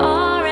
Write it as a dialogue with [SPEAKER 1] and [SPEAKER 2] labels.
[SPEAKER 1] are